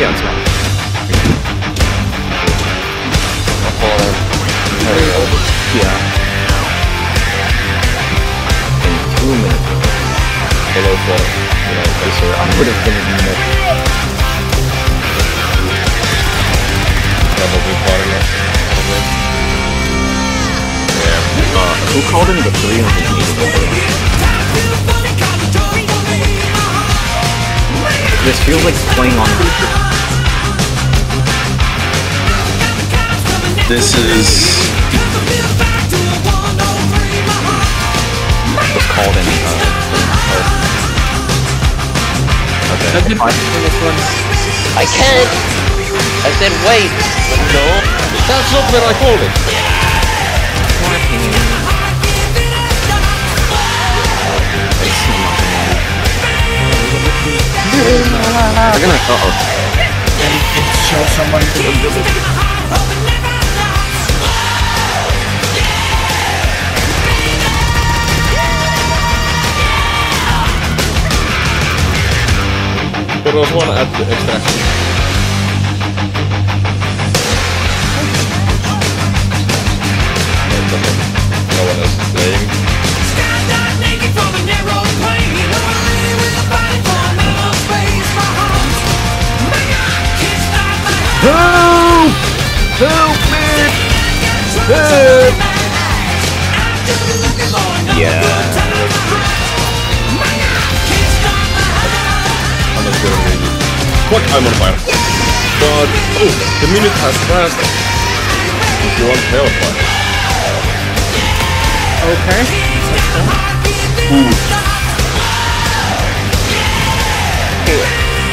Yeah, it's fine. I'll call it. There we go. Yeah. In two minutes. Hello, for you know, Yes, sir. I'm putting in a minute. probably part of. Yeah. Uh, who called in the 380 This feels like playing on This is was called in. Uh, okay. Fine. I can't! I said wait! No! That's not where I called it! They're gonna. Uh oh. Show somebody There was one at the extraction. No one else is playing. Help! Help me! Help! Yeah. Fuck, I'm on fire. But, oh, the minute has passed. If you want hellfire. Okay.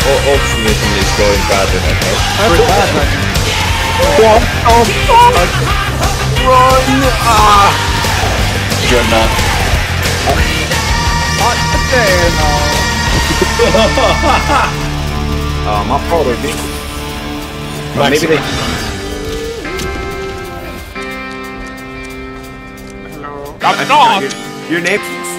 Oh, optimism is going bad in that house. Pretty bad, man. What the fuck? Run! Ah! good enough. Hot potato. Uh, my fault, dude. But maybe they. Hello. I'm Your, your name?